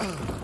Ugh.